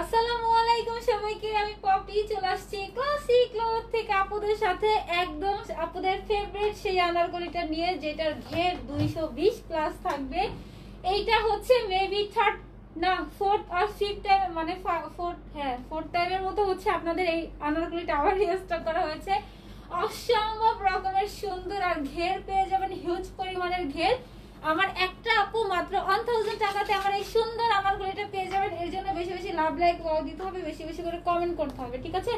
আসসালামু আলাইকুম সবাইকে, আমি পপি, চলে আসছি ক্লাসিক ক্লথ থেকে আপুদের সাথে একদম আপুদের ফেভারিট সেই আনারকলিটা নিয়ে, যেটার ঘের দুইশো বিশ প্লাস থাকবে। এইটা হচ্ছে মেবি থার্ড না ফোর্থ আর ফিফথ টাইম মানে ফোর্থ হ্যাঁ ফোর্থ টাইমের মতো হচ্ছে আপনাদের এই আনারকলিটা আবার রিস্টক করা হয়েছে। অসম্ভব রকমের সুন্দর আর ঘের পেয়ে যাবেন হিউজ পরিমাণের ঘের। আমার একটা আপু মাত্র ওয়ান থাউজেন্ড টাকাতে আমার এই সুন্দর আমার গলিটা পেয়ে যাবেন। এর জন্য বেশি বেশি লাভ লাইক দিতে হবে, বেশি বেশি করে কমেন্ট করতে হবে, ঠিক আছে?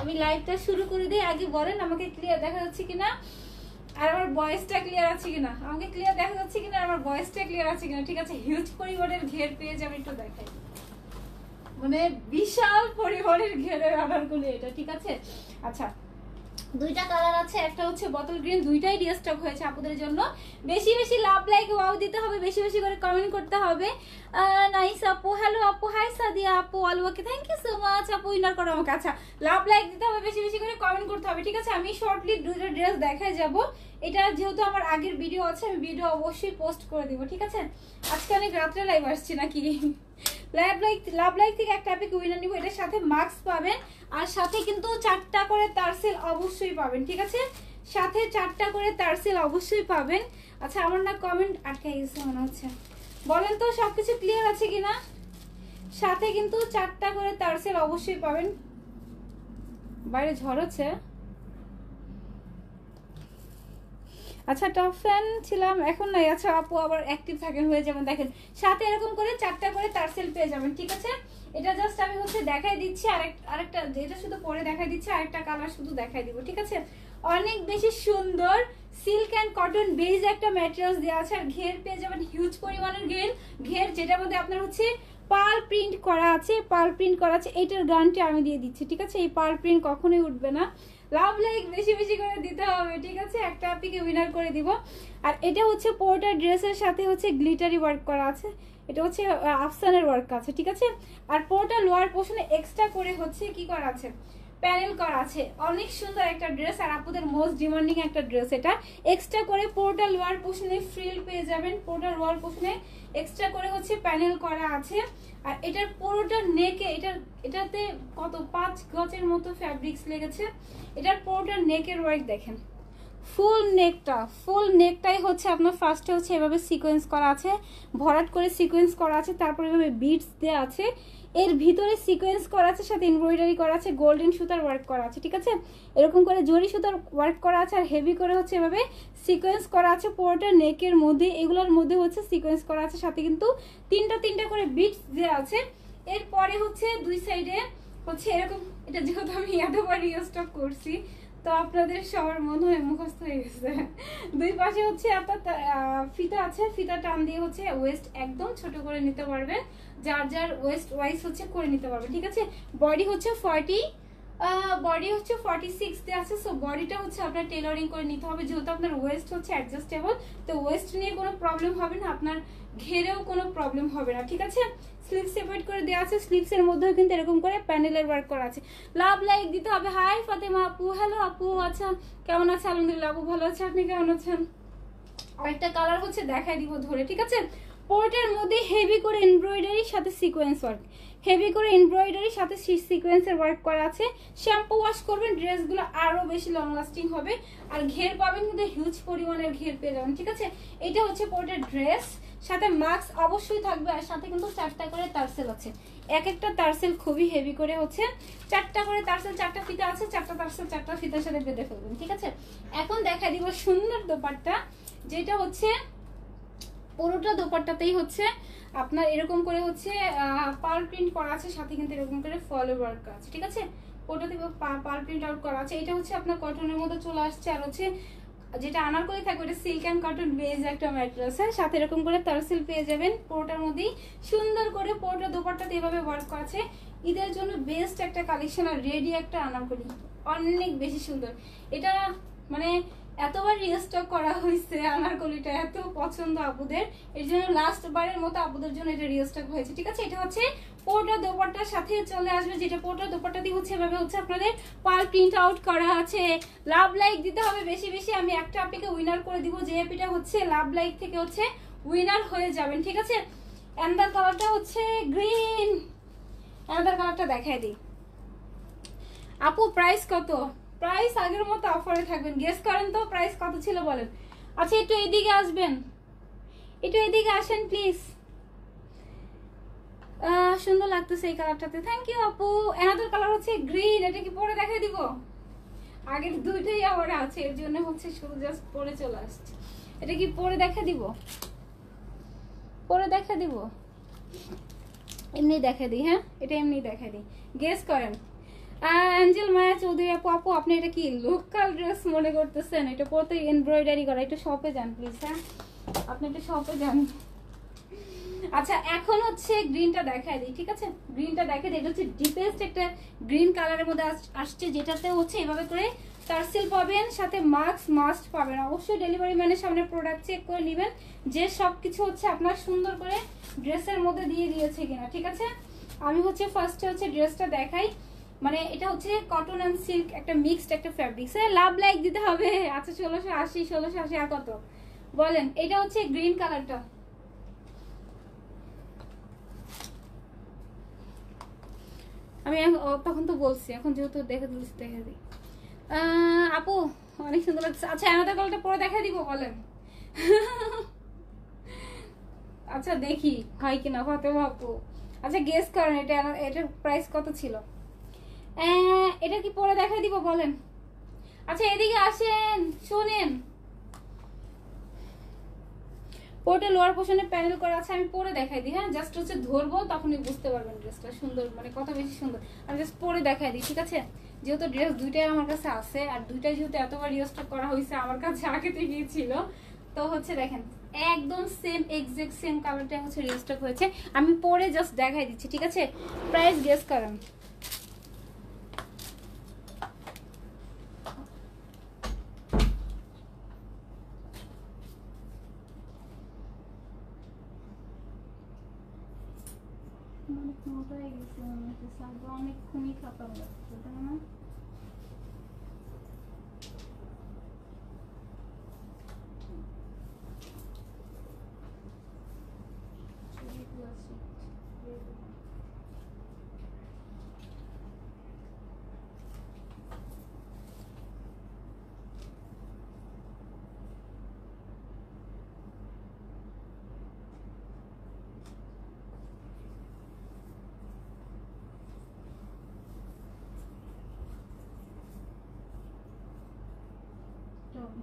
আমি লাইভটা শুরু করে দিই। আগে বলেন, আমাকে ক্লিয়ার দেখা যাচ্ছে কিনা? আর আমার ভয়েসটা ক্লিয়ার আছে কিনা? আমাকে ক্লিয়ার দেখা যাচ্ছে কিনা? আমার ভয়েসটা ক্লিয়ার আছে কিনা? ঠিক আছে হিউজ পরিবারের ঘের পেয়ে যাবে একটু দেখাই। মানে বিশাল পরিমাণের ঘেরের আনারগুলি এটা, ঠিক আছে? আচ্ছা দুইটা কালার আছে, একটা হচ্ছে বোতল গ্রিন দুইটাই রিস্টক হয়েছে আপুদের জন্য। বেশি বেশি লাভ লাইক ওয়াও দিতে হবে, বেশি বেশি করে কমেন্ট করতে হবে। নাইস আপু হ্যালো আপু হাই সাদিয়া আপু all okay thank you so much আপু উইনার করো আমাকে আচ্ছা লাভ লাইক দিতে হবে, বেশি বেশি করে কমেন্ট করতে হবে, ঠিক আছে? আমি শর্টলি দুইটা ড্রেস দেখায় যাব। এটা যেহেতু আমার আগের ভিডিও আছে, আমি ভিডিও অবশ্যই পোস্ট করে দিব, ঠিক আছে? আজকে অনেক রাত্রে লাইভ আসছি নাকি? লাভ লাইক লাভ থেকে সাথে মার্কস পাবেন। আর সাথে কিন্তু চারটা করে অবশ্যই পাবেন, ঠিক আছে? সাথে চারটা করে অবশ্যই পাবেন। আচ্ছা আমার না কমেন্ট আটকে গেছে মনে হচ্ছে। বলেন তো, সবকিছু ক্লিয়ার আছে কিনা? সাথে কিন্তু চারটা করে তারসেল অবশ্যই পাবেন। বাইরে ঝড় হচ্ছে। আচ্ছা টপ ফ্যান ছিলাম, এখন নাই। আচ্ছা আপু আবার অ্যাক্টিভ থাকেন হয়ে যাবেন। দেখেন, সাথে এরকম করে চারটা করে তারসেল পেয়ে যাবেন, ঠিক আছে? এটা জাস্ট আমি হচ্ছে দেখাই দিচ্ছি, আরেক, আরেকটা যেটা শুধু পরে দেখাই দিচ্ছি, আরেকটা কালার শুধু দেখাই দিব, ঠিক আছে? অনেক বেশি সুন্দর সিল্ক অ্যান্ড কটন বেজ একটা ম্যাটেরিয়ালস দেওয়া আছে, আর ঘের পেয়ে যাবেন হিউজ পরিমাণের ঘের। ঘের যেটার মধ্যে আপনার হচ্ছে পাল প্রিন্ট করা আছে, পাল প্রিন্ট করা আছে, এইটার গ্যারান্টি আমি দিয়ে দিচ্ছি, ঠিক আছে? এই পাল প্রিন্ট কখনোই উঠবে না। লাভ লাইক বেশি বেশি করে দিতে হবে, ঠিক আছে? একটা আপিকে উইনার করে দিব। আর এটা হচ্ছে পোর্টার ড্রেসের সাথে হচ্ছে গ্লিটারি ওয়ার্ক করা আছে। এটা হচ্ছে আফসানের ওয়ার্ক আছে, ঠিক আছে? আর পোর্টার লোয়ার পোর্শনে এক্সট্রা করে হচ্ছে কি করা আছে? প্যানেল করা আছে। অনেক সুন্দর একটা ড্রেস আর আপুদের মোস্ট ডিমান্ডিং একটা ড্রেস এটা। এক্সট্রা করে পোর্টাল ওয়ার পোষণে ফ্রিল পেয়ে যাবেন। পোর্টাল ওয়ার পোষণে এক্সট্রা করে হচ্ছে প্যানেল করা আছে। আর এটার পুরোটা নেকে এটার, এটাতে কত? পাঁচ গজের মতো ফ্যাব্রিক্স লেগেছে। এটার পুরোটা নেকের ওয়ার্ক দেখেন। ফুল নেকটা, ফুল নেকটাই হচ্ছে আপনার ফার্স্টে হচ্ছে এভাবে সিকোয়েন্স করা আছে, ভরাট করে সিকোয়েন্স করা আছে, তারপর এভাবে বিটস দেওয়া আছে। এর ভিতরে সিকোয়েন্স করা আছে, সাথে এমব্রয়ডারি করা আছে গোল্ডেন সুতার ওয়ার্ক করা আছে, ঠিক আছে? এরকম করে জরি সুতার ওয়ার্ক করা আছে, আর হেভি করে হচ্ছে এভাবে সিকোয়েন্স করা আছে, পুরোটা নেকের মধ্যে, এগুলোর মধ্যে হচ্ছে সিকোয়েন্স করা আছে, সাথে কিন্তু তিনটা তিনটা করে বিটস দেওয়া আছে। এরপরে হচ্ছে দুই সাইডে হচ্ছে এরকম, এটা যেহেতু আমি এতবার রিস্টক করছি তো আপনাদের সবার মনে হয় মুখস্থ হয়ে গেছে। দুই পাশে হচ্ছে আপনার ফিতা আছে, ফিতা টান দিয়ে হচ্ছে ওয়েস্ট একদম ছোট করে নিতে পারবেন। যার যার ওয়েস্ট ওয়াইজ হচ্ছে করে নিতে পারবেন, ঠিক আছে? বডি হচ্ছে ফর্টি বডি হচ্ছে ফর্টি সিক্স দিয়ে আছে সো বডিটা হচ্ছে আপনার টেলারিং করে নিতে হবে। যেহেতু আপনার ওয়েস্ট হচ্ছে অ্যাডজাস্টেবল তো ওয়েস্ট নিয়ে কোনো প্রবলেম হবে না। আপনার ঘেরেও কোনো প্রবলেম হবে না, ঠিক আছে? স্লিভ সেপারেট করে দেওয়া আছে। স্লিপসের মধ্যেও কিন্তু এরকম করে প্যানেলের ওয়ার্ক করা আছে। লাভ লাইক দিতে হবে। হাই ফাতেমা আপু। হ্যালো আপু। আচ্ছা কেমন আছে? আলহামদুলিল্লাহ, আপু ভালো আছে? আপনি কেমন আছেন? আরেকটা কালার হচ্ছে দেখাই দিব ধরে, ঠিক আছে? পোর্টের মধ্যে হেভি করে এমব্রয়ডারির সাথে সিকোয়েন্স ওয়ার্ক হেভি করে এমব্রয়ডারির সাথে সিকোয়েন্সের ওয়ার্ক করা আছে। শ্যাম্পু ওয়াশ করবেন ড্রেসগুলো আরও বেশি লং লাস্টিং হবে। আর ঘের পাবেন কিন্তু হিউজ পরিমাণের ঘের পেয়ে যাবেন, ঠিক আছে? এটা হচ্ছে পোর্টের ড্রেস সাথে মাস্ক অবশ্যই থাকবে আর সাথে কিন্তু চারটা করে তারসেল আছে। এক একটা তারসেল খুবই হেভি করে হচ্ছে। চারটা করে তারসেল, চারটা ফিতা আছে, চারটা তারসেল, চারটা ফিতার সাথে বেঁধে ফেলবেন, ঠিক আছে? এখন দেখা দিব সুন্দর দোপাট্টা, যেটা হচ্ছে পুরোটা দোপাট্টাতেই হচ্ছে। আপনার এরকম করে হচ্ছে পাল প্রিন্ট করা আছে, সাথে কিন্তু এরকম করে ফলো ওয়ার্ক আছে, ঠিক আছে? ওটাতে পাল প্রিন্ট আউট করা আছে। এটা হচ্ছে আপনার কটনের মধ্যে চলে আসছে, আর হচ্ছে যেটা আনার করে থাকবে, এটা সিল্ক অ্যান্ড কটন বেজ একটা ম্যাটেরিয়ালস হ্যাঁ? সাথে এরকম করে তারসিল পেয়ে যাবেন, পুরোটার মধ্যেই। সুন্দর করে পুরোটা দোপাট্টাতে এভাবে ওয়ার্ক করা আছে। ঈদের জন্য বেস্ট একটা কালেকশন আর রেডি একটা আনারকলি অনেক বেশি সুন্দর। এটা মানে এতবার রিস্টক করা হয়েছে আনারকলিটা এত পছন্দ আপুদের এর জন্য লাস্ট বারের মতো আপুদের জন্য এটা রিস্টক হয়েছে, ঠিক আছে? এটা হচ্ছে পোটা দোপাট্টার সাথে চলে আসবে, যেটা পোটা দোপাট্টা দিয়ে হচ্ছে এভাবে হচ্ছে আপনাদের পাল প্রিন্ট আউট করা আছে। লাভ লাইক দিতে হবে বেশি বেশি। আমি একটা আপনাকে উইনার করে দিব, যে এপিটা হচ্ছে লাভ লাইক থেকে হচ্ছে উইনার হয়ে যাবেন, ঠিক আছে? অ্যান্ড দ্য কালারটা হচ্ছে গ্রিন অ্যানাদার কালারটা দেখাই দিই। আপু প্রাইস কত? প্রাইস আগের মতো অফারে থাকবেন। গেস করেন তো প্রাইস কত ছিল বলেন। আচ্ছা একটু এদিকে আসবেন। একটু এদিকে আসেন প্লিজ সুন্দর লাগতেছে এই কালারটাতে থ্যাংক ইউ আপু। অ্যানাদার কালার হচ্ছে গ্রিন এটা কি পরে দেখাই দিব? আগের দুইটাই আমার আছে, এর জন্য হচ্ছে শুধু জাস্ট পরে চলে আসছে। এটা কি পরে দেখা দিব? পরে দেখা দিব? এমনি দেখা দিই হ্যাঁ? এটা এমনি দেখা দিই। গেস করেন। অ্যাঞ্জেল মায়া চৌধুরী আপু আপু, আপনি এটা কি লোকাল ড্রেস মনে করতেছেন? এটা পরতে এমব্রয়ডারি করা একটু শপে যান প্লিজ হ্যাঁ? আপনি একটু শপে যান। আচ্ছা এখন হচ্ছে গ্রিনটা দেখায় দিই, ঠিক আছে? গ্রিনটা দেখায় দিই, এটা হচ্ছে ডিপেস্ট একটা গ্রিন কালারের মধ্যে আস- আসছে, যেটাতে হচ্ছে এভাবে করে টার্সেল পাবেন, সাথে মাস্ক মাস্ট পাবেন। অবশ্যই ডেলিভারি ম্যানের সামনে প্রোডাক্ট চেক করে নেবেন যে সব কিছু হচ্ছে আপনার সুন্দর করে ড্রেসের মধ্যে দিয়ে দিয়েছে কিনা, ঠিক আছে? আমি হচ্ছে ফার্স্টে হচ্ছে ড্রেসটা দেখাই। মানে এটা হচ্ছে কটন অ্যান্ড সিল্ক একটা মিক্সড একটা ফ্যাব্রিক্স হ্যাঁ লাভ লাইক দিতে হবে। আচ্ছা ষোলোশো আশি ষোলোশো আশি, আর কত? বলেন, এটা হচ্ছে গ্রিন কালারটা আমি তখন তো বলছি, এখন যেহেতু দেখে দিচ্ছি দেখে দিই। আপু, অনেক সুন্দর লাগছে। আচ্ছা আমাদের গলাটা পরে দেখা দিব, বলেন। আচ্ছা দেখি, হয় কিনা ফাতেমা আপু। আচ্ছা গেস করেন, এটা, এটার প্রাইস কত ছিল? এটা কি পরে দেখা দিব, বলেন। আচ্ছা এদিকে আসেন, শোনেন। পোর্টে লোয়ার পোর্শনে প্যানেল করা আছে, আমি পরে দেখাই দিই। হ্যাঁ জাস্ট হচ্ছে ধরবো, তখনই বুঝতে পারবেন ড্রেসটা সুন্দর মানে কত বেশি সুন্দর। আমি জাস্ট পরে দেখাই দিই, ঠিক আছে? যেহেতু ড্রেস দুইটাই আমার কাছে আছে, আর দুইটাই যেহেতু এতবার রিস্টক করা হয়েছে আমার কাছে আগে থেকেই ছিল, তো হচ্ছে দেখেন, একদম সেম এক্সাক্ট সেম কালারটা হচ্ছে রিস্টক হয়েছে। আমি পরে জাস্ট দেখাই দিচ্ছি, ঠিক আছে? প্রাইস গেস করেন অনেক মোটা হয়ে গেছে মনে হচ্ছে আগে অনেকক্ষণই খাতাম লাগছে তাই না থামবে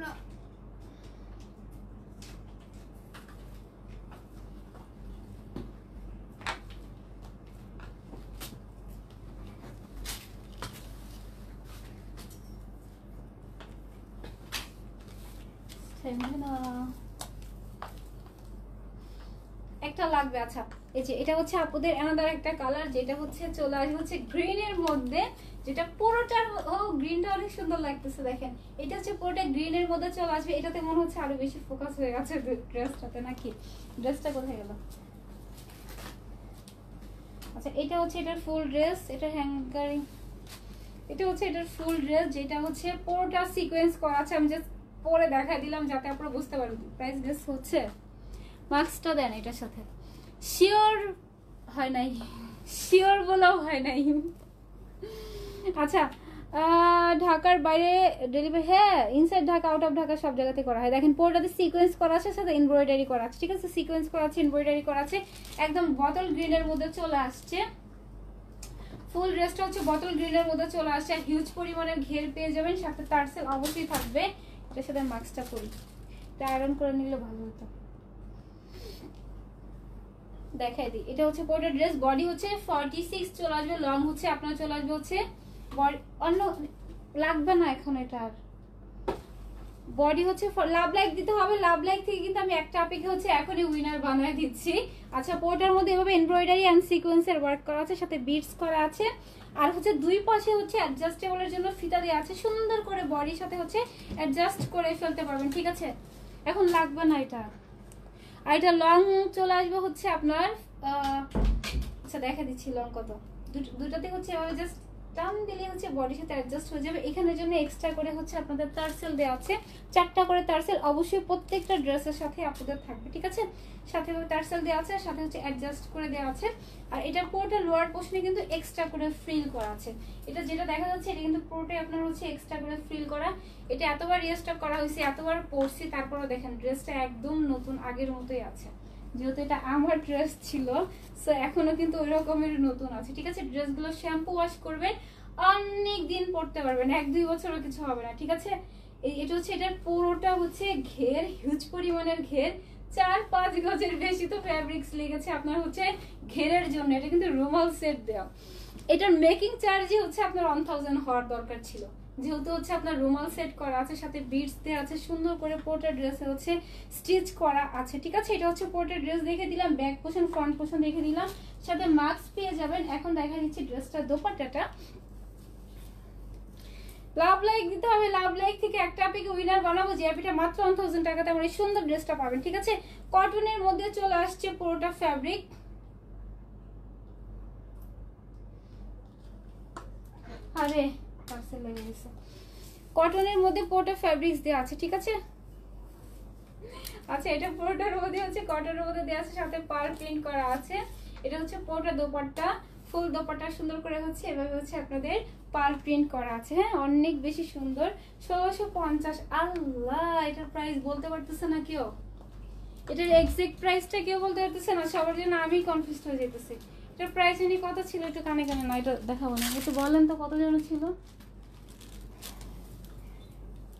না। একটা লাগবে আচ্ছা। এই যে, এটা হচ্ছে আপুদের অ্যানাদার একটা কালার যেটা হচ্ছে চলে আসবে হচ্ছে মধ্যে, যেটা পুরোটা ও গ্রিনটা অনেক সুন্দর লাগতেছে, দেখেন। এটা হচ্ছে পুরোটা মধ্যে চলে আসবে, এটাতে মনে হচ্ছে আরও বেশি ফোকাস হয়ে গেছে ড্রেসটাতে নাকি? ড্রেসটা কোথায় গেল? আচ্ছা এটা হচ্ছে এটার ফুল ড্রেস এটা হ্যাঙ্গারিং এটা হচ্ছে এটার ফুল ড্রেস যেটা হচ্ছে পুরোটা সিকোয়েন্স করা আছে, আমি জাস্ট পরে দেখা দিলাম যাতে আপনারা বুঝতে পারেন প্রাইস ড্রেস হচ্ছে। মাস্কটা দেন এটার সাথে। শিওর হয় নাই। শিওর বলেও হয় নাই। আচ্ছা ঢাকার বাইরে ডেলিভারি হ্যাঁ inside Dhaka out of Dhaka সব জায়গাতে করা হয়। দেখেন, পুরোটাতে সিকোয়েন্স করা আছে, সাথে এমব্রয়ডারি করা আছে। ঠিক আছে? সিকোয়েন্স করা আছে এমব্রয়ডারি করা আছে। একদম বটল গ্রিনের মধ্যে চলে আসছে। ফুল ড্রেসটা হচ্ছে বটল গ্রিনের মধ্যে চলে আসছে। হিউজ পরিমাণে ঘের পেয়ে যাবেন, সাথে টার্সেল অবশ্যই থাকবে। এটার সাথে মাস্কটা পরি এটা আয়রন করে নিলে ভালো হতো। দেখাই দিই। এটা হচ্ছে পুরোটা ড্রেস বডি হচ্ছে ফর্টি সিক্স চলে আসবে লং হচ্ছে, আপনার চলে আসবে হচ্ছে অন্য, লাগবে না এখন এটা আর। বডি হচ্ছে লাভ লাইক দিতে হবে লাভ লাইক থেকে কিন্তু আমি একটা আপিকে হচ্ছে এখনই উইনার বানায় দিচ্ছি। আচ্ছা পোর্টার মধ্যে এভাবে এমব্রয়ডারি অ্যান্ড সিকোয়েন্সের ওয়ার্ক করা আছে, সাথে বিটস করা আছে। আর হচ্ছে দুই পাশে হচ্ছে অ্যাডজাস্টেবলের জন্য ফিতা দেওয়া আছে। সুন্দর করে বডির সাথে হচ্ছে অ্যাডজাস্ট করে ফেলতে পারবেন, ঠিক আছে? এখন লাগবে না এটা। আর এটা লং চলে আসবে হচ্ছে আপনার আচ্ছা দেখা দিচ্ছি লং কত। দুটাতে হচ্ছে এভাবে জাস্ট টান দিলে হচ্ছে বডির সাথে অ্যাডজাস্ট হয়ে যাবে। এখানের জন্য এক্সট্রা করে হচ্ছে আপনাদের টার্সেল দেওয়া আছে। চারটা করে টার্সেল অবশ্যই প্রত্যেকটা ড্রেসের সাথে আপনাদের থাকবে, ঠিক আছে? সাথে টার্সেল দেওয়া আছে সাথে হচ্ছে অ্যাডজাস্ট করে দেওয়া আছে। আর এটা পুরোটা লোয়ার পোর্শনে কিন্তু এক্সট্রা করে ফ্রিল করা আছে। এটা যেটা দেখা যাচ্ছে, এটা কিন্তু পুরোটাই আপনার হচ্ছে এক্সট্রা করে ফ্রিল করা। এটা এতবার রিস্টক করা হয়েছে, এতবার পরছি তারপরে দেখেন ড্রেসটা একদম নতুন, আগের মতোই আছে। যেহেতু এটা আমার ড্রেস ছিল সো এখনও কিন্তু ওই রকমের নতুন আছে। ঠিক আছে? ড্রেসগুলো শ্যাম্পু ওয়াশ করবেন অনেক দিন পরতে পারবেন এক, দুই বছরও কিছু হবে না, ঠিক আছে? এটা হচ্ছে, এটার পুরোটা হচ্ছে ঘের হিউজ পরিমাণের ঘের। চার, পাঁচ গজের বেশি তো ফ্যাব্রিক্স লেগেছে আপনার হচ্ছে ঘেরের জন্য, এটা কিন্তু রুমাল সেট দেওয়া। এটার মেকিং চার্জই হচ্ছে আপনার ওয়ান থাউজেন্ড হওয়ার দরকার ছিল। যেহেতু হচ্ছে আপনার রুমাল সেট করা আছে, সাথে বিটস দেওয়া আছে, সুন্দর করে পোর্টের ড্রেসে হচ্ছে স্টিচ করা আছে, ঠিক আছে? এটা হচ্ছে পোর্টের ড্রেস দেখে দিলাম ব্যাক পোষণ ফ্রন্ট পোষণ দেখে দিলাম, সাথে মাস্ক পেয়ে যাবেন। এখন দেখা দিচ্ছি ড্রেসটা দোপাট্টাটা। লাভ লাইক দিতে হবে লাভ লাইক থেকে একটা আপিকে উইনার বানাবো, যে আপিটা মাত্র ওয়ান থাউজেন্ড টাকাতে আমার এই সুন্দর ড্রেসটা পাবেন, ঠিক আছে? কটনের মধ্যে চলে আসছে পুরোটা ফ্যাব্রিক আরে কটনের মধ্যে পুরোটা ফ্যাব্রিক্স দেওয়া আছে, ঠিক আছে? আচ্ছা এটা পুরোটার মধ্যে হচ্ছে কটনের মধ্যে দেওয়া আছে, সাথে পার প্রিন্ট করা আছে। এটা হচ্ছে পুরোটা দোপাট্টা, ফুল দোপাট্টা সুন্দর করে হচ্ছে এভাবে হচ্ছে আপনাদের পার প্রিন্ট করা আছে। হ্যাঁ অনেক বেশি সুন্দর। ষোলোশো পঞ্চাশ, আল্লাহ, এটার প্রাইস বলতে পারতেছে না কেউ। এটার এক্সাক্ট প্রাইসটা কেউ বলতে পারতেছে না, সবার জন্য আমি কনফিউজ হয়ে যেতেছি এটার প্রাইস নিয়ে কত ছিল, একটু কানে কানে না, এটা দেখাবো না। একটু বলেন তো কত জন ছিল।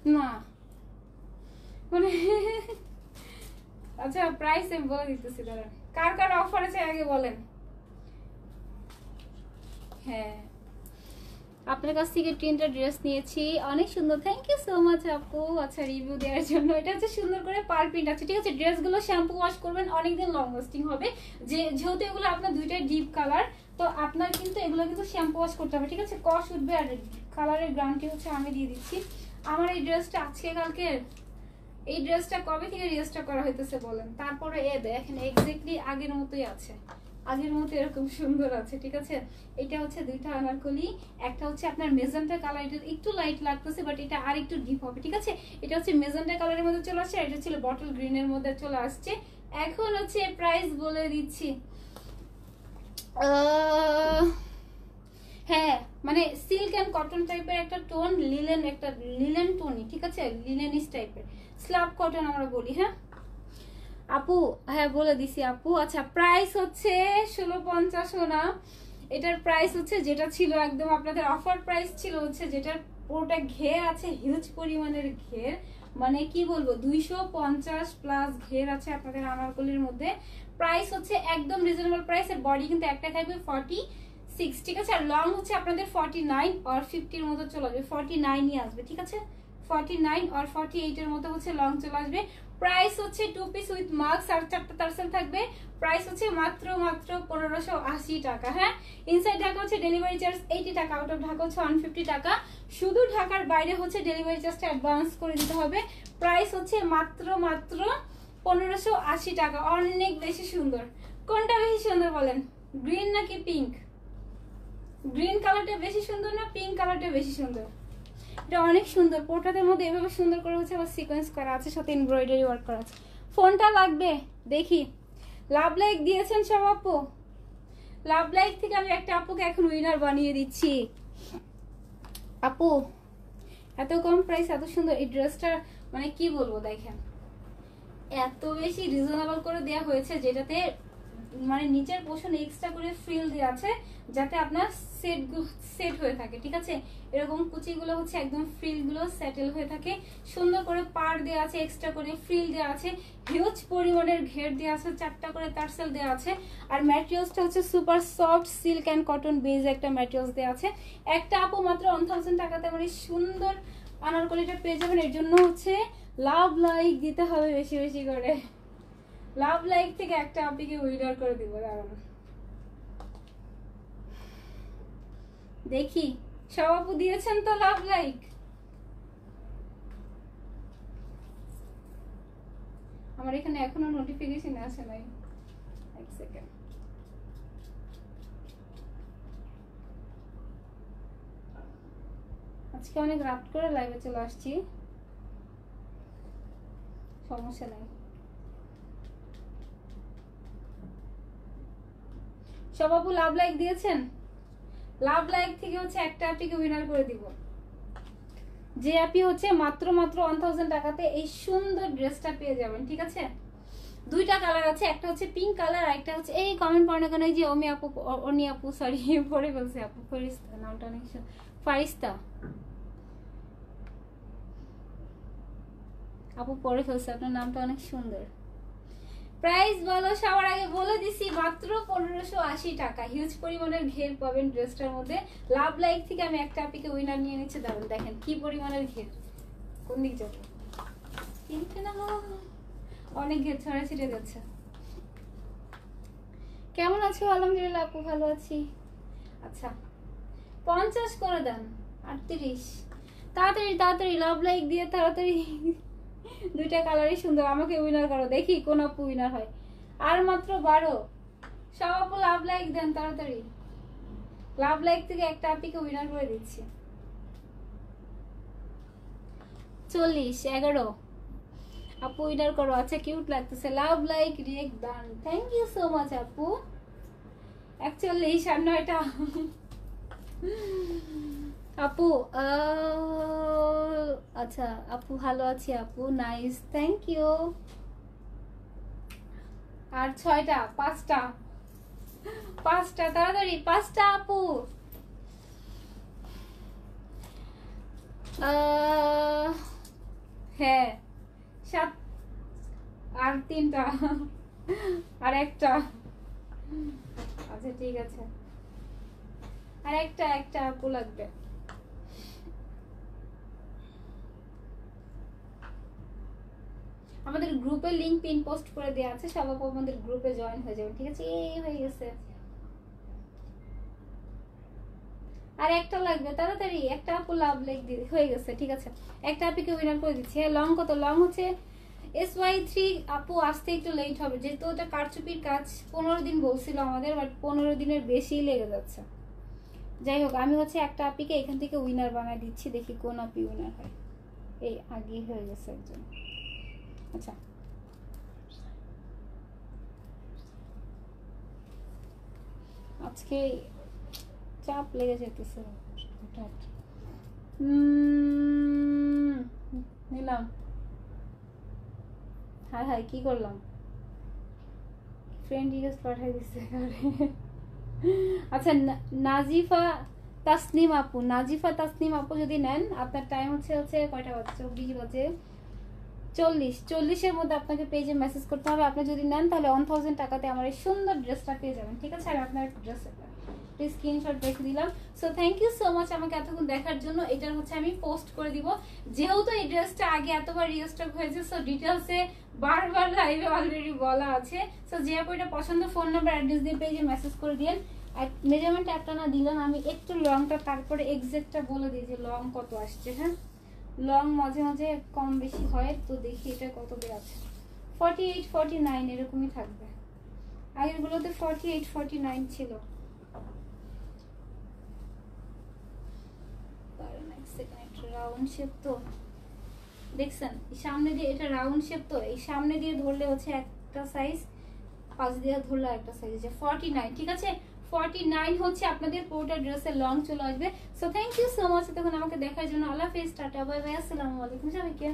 না। মানে আচ্ছা প্রাইস আমি বলে দিতেছি, দাঁড়ান। কার কার অফার আছে, আগে বলেন। হ্যাঁ। আপনার কাছ থেকে তিনটা ড্রেস নিয়েছি। অনেক সুন্দর। থ্যাংক ইউ সো মাচ আপু। আচ্ছা রিভিউ দেওয়ার জন্য। এটা হচ্ছে সুন্দর করে পার প্রিন্ট আছে। ঠিক আছে, ড্রেসগুলো শ্যাম্পু ওয়াশ করবেন। অনেকদিন লং লাস্টিং হবে। যে, যেহেতু এগুলো আপনার দুইটাই ডিপ কালার তো আপনার কিন্তু এগুলো কিন্তু শ্যাম্পু ওয়াশ করতে হবে। ঠিক আছে, কস উঠবে আর কালারের গ্রাউন্ডটি হচ্ছে আমি দিয়ে দিচ্ছি। আমার এই ড্রেসটা আজকে কালকে, এই ড্রেসটা কবে থেকে রেজিস্টার করা হইতেছে বলেন? তারপরে এ দেখেন এক্স্যাক্টলি আগের মতোই আছে। আগের মতো এরকম সুন্দর আছে, ঠিক আছে? এটা হচ্ছে দুইটা আনারকলি, একটা হচ্ছে আপনার মেজেন্টা কালার, এটা একটু লাইট লাগতেছে বাট এটা আর একটু ডিপ হবে, ঠিক আছে? এটা হচ্ছে মেজেন্টা কালারের মধ্যে চলে আসছে এটা ছিল বটল গ্রিনের মধ্যে চলে আসছে। এখন হচ্ছে প্রাইস বলে দিচ্ছি। হ্যাঁ মানে সিল্ক অ্যান্ড কটন টাইপের একটা টোন লিলেন একটা লিলেন টোনই ঠিক আছে? লিলেনিস টাইপের স্ল্যাব কটন আমরা বলি হ্যাঁ? আপু হ্যাঁ বলে দিছি আপু। আচ্ছা প্রাইস হচ্ছে ষোলো পঞ্চাশ না। এটার প্রাইস হচ্ছে যেটা ছিল একদম আপনাদের অফার প্রাইস ছিল হচ্ছে যেটার পুরোটা ঘের আছে হিউজ পরিমাণের ঘের। মানে কি বলব, দুইশো পঞ্চাশ প্লাস ঘের আছে আপনাদের আনারকলির মধ্যে। প্রাইস হচ্ছে একদম রিজনেবল প্রাইস এর বডি কিন্তু একটা থাকবে ফর্টি সিক্স ঠিক আছে? আর লং হচ্ছে আপনাদের ফর্টি নাইন আর ফিফটির মতো চলে আসবে। ফর্টি নাইনই আসবে, ঠিক আছে? ফর্টি নাইন আর ফর্টি এইটের মতো হচ্ছে লং চলে আসবে। প্রাইস হচ্ছে টু পিস উইথ মার্কস আর চারটা পার্সেল থাকবে। প্রাইস হচ্ছে মাত্র মাত্র পনেরোশো আশি টাকা হ্যাঁ? ইনসাইড ঢাকা হচ্ছে ডেলিভারি চার্জ এইটি টাকা আউট অফ ঢাকা হচ্ছে ওয়ান ফিফটি টাকা। শুধু ঢাকার বাইরে হচ্ছে ডেলিভারি চার্জটা অ্যাডভান্স করে দিতে হবে। প্রাইস হচ্ছে মাত্র মাত্র পনেরোশো আশি টাকা। অনেক বেশি সুন্দর। কোনটা বেশি সুন্দর বলেন? গ্রিন নাকি পিঙ্ক গ্রিন কালারটা বেশি সুন্দর না পিঙ্ক কালারটা বেশি সুন্দর? এটা অনেক সুন্দর। পোর্টাদের মধ্যে এভাবে সুন্দর করে হচ্ছে আবার সিকোয়েন্স করা আছে, সাথে এমব্রয়ডারি ওয়ার্ক করা আছে। ফোনটা লাগবে? দেখি। লাভ লাইক দিয়েছেন সব আপু। লাভ লাইক থেকে আমি একটা আপুকে এখন উইনার বানিয়ে দিচ্ছি। আপু, এত কম প্রাইস এত সুন্দর এই ড্রেসটা মানে কি বলব দেখেন। এত বেশি রিজনেবল করে দেওয়া হয়েছে যেটাতে মানে নিচের পোর্শন এক্সট্রা করে ফ্রিল দেওয়া আছে, যাতে আপনার সেট সেট হয়ে থাকে, ঠিক আছে? এরকম কুচিগুলো হচ্ছে একদম ফ্রিলগুলো সেটেল হয়ে থাকে। সুন্দর করে পার দেওয়া আছে এক্সট্রা করে ফ্রিল দেওয়া আছে। হিউজ পরিমাণের ঘের দেওয়া আছে, চারটা করে টার্সেল দেওয়া আছে। আর ম্যাটেরিয়ালসটা হচ্ছে super soft silk and cotton base একটা ম্যাটেরিয়ালস দেওয়া আছে। একটা আপু মাত্র ওয়ান থাউজেন্ড টাকাতে আমার এই সুন্দর আনারকলিটা পেয়ে যাবেন। এর জন্য হচ্ছে লাভ লাইক দিতে হবে বেশি বেশি করে। লাভ লাইক থেকে একটা আপিকে উইনার করে দিব দাঁড়ানো দেখি, সব আপু দিয়েছেন তো লাভ লাইক আমার এখানে এখনও নোটিফিকেশন আসে নাই এক সেকেন্ড আজকে অনেক রাত করে লাইভে চলে আসছি। সমস্যা নাই। সব আপু লাভ লাইক দিয়েছেন? লাভ লাইক থেকে হচ্ছে একটা অ্যাপিকে উইনার করে দিব। যে অ্যাপি হচ্ছে মাত্র মাত্র ওয়ান থাউজেন্ড টাকাতে এই সুন্দর ড্রেসটা পেয়ে যাবেন, ঠিক আছে? দুইটা কালার আছে, একটা হচ্ছে পিঙ্ক কালার আর একটা হচ্ছে এই কমেন্ট পড়ে কেন? যে অমি আপু, অনি আপু সরি পরে বলছে আপু, ফরিস্তা, নামটা অনেক ফারিস্তা। আপু পরে ফেলছে, আপনার নামটা অনেক সুন্দর। প্রাইস বলো, সবার আগে বলে দিছি মাত্র পনেরোশো আশি টাকা। হিউজ পরিমাণের ঘের পাবেন ড্রেসটার মধ্যে। লাভ লাইক থেকে আমি একটা আপিকে উইনার নিয়ে নিচ্ছি। দারুণ দেখেন কি পরিমাণের ঘের। কোন দিক যাবে? অনেক ঘের ছড়া ছিটে যাচ্ছে। কেমন আছো? আলহামদুলিল্লাহ, আপু ভালো আছি। আচ্ছা পঞ্চাশ করে দেন, আটত্রিশ। তাড়াতাড়ি তাড়াতাড়ি লাভ লাইক দিয়ে তাড়াতাড়ি। দুইটা কালারই সুন্দর, আমাকে উইনার করো, দেখি কোন আপু উইনার হয়। আর মাত্র বারো। সব আপু লাভ লাইক দেন তাড়াতাড়ি। লাভ লাইক থেকে একটা আপিকে উইনার করে দিচ্ছি। চল্লিশ, এগারো। আপু উইনার করো আচ্ছা কিউট লাগতেছে। Love like react done thank you so much আপু। একচল্লিশ আর নয়টা। আপু আচ্ছা আপু ভালো আছি আপু নাইস থ্যাংক ইউ আর ছয়টা, পাঁচটা পাঁচটা, তাড়াতাড়ি, পাঁচটা আপু। হ্যাঁ সাত, আর তিনটা, আর একটা। আচ্ছা ঠিক আছে। আর একটা একটা আপু লাগবে। আমাদের গ্রুপে লিংক পিন পোস্ট করে দেওয়া আছে সব আমাদের গ্রুপে জয়েন হয়ে যাবেন, ঠিক আছে? এই হয়ে গেছে। আর একটা লাগবে, তাড়াতাড়ি, একটা আপু লাভ দিয়ে হয়ে গেছে, ঠিক আছে? একটা আপুকে উইনার করে দিচ্ছি। হ্যাঁ লং কত? লং হচ্ছে এস ওয়াই থ্রি আপু আসতে একটু লেট হবে, যেহেতু ওটা কারচুপির কাজ, পনেরো দিন বলছিল আমাদের বাট পনেরো দিনের বেশি লেগে যাচ্ছে। যাই হোক, আমি হচ্ছে একটা আপিকে এখান থেকে উইনার বানায় দিচ্ছি, দেখি কোন আপি উইনার হয়। এই আগেই হয়ে গেছে একজন। আচ্ছা। আজকে চাপ লেগে যেতেছে। নিলাম। হাই হাই, কি করলাম? ফ্রেন্ড রিকোয়েস্ট পাঠাই দিচ্ছে আচ্ছা নাজিফা তাসনিম আপু, নাজিফা তাসনিম আপু যদি নেন, আপনার টাইম হচ্ছে হচ্ছে কয়টা বাজে চব্বিশ বাজে। চল্লিশ, চল্লিশের মধ্যে আপনাকে পেজে মেসেজ করতে হবে। আপনি যদি নেন, তাহলে ওয়ান থাউজেন্ড টাকাতে আমার এই সুন্দর ড্রেসটা পেয়ে যাবেন, ঠিক আছে? আর আপনার ড্রেস স্ক্রিনশট রেখে দিলাম। So thank you so much আমাকে এতক্ষণ দেখার জন্য। এটার হচ্ছে আমি পোস্ট করে দিব। যেহেতু এই ড্রেসটা আগে এতবার রিস্টক হয়েছে সো ডিটেলসে বারবার লাইভে অলরেডি বলা আছে। সো যে আপু এটা পছন্দ ফোন নাম্বার অ্যাড্রেস দিয়ে পেজে মেসেজ করে দিন আর মেজারমেন্ট একটা না দিলাম, আমি একটু লংটা তারপরে এক্সাক্টটা বলে দিই যে লং কত আসছে হ্যাঁ? লং মাঝে মাঝে কম বেশি হয়, তো দেখি এটা কত দেওয়া আছে। ফর্টি এইট ফর্টি নাইন এরকমই থাকবে। আগেরগুলোতে ফর্টি এইট ফর্টি নাইন ছিল রাউন্ড শেপ তো। দেখছেন সামনে দিয়ে এটা রাউন্ড শেপ তো, এই সামনে দিয়ে ধরলে হচ্ছে একটা সাইজ পাঁচ দিয়ে ধরলে একটা সাইজ আছে ফর্টি নাইন ঠিক আছে? ফর্টি নাইন হচ্ছে আপনাদের পুরোটা ড্রেসের লং চলে আসবে। So thank you so much তখন আমাকে দেখার জন্য। আল্লাহ হাফেজ, টাটা বাই বাই আসসালামু আলাইকুম সবাইকে।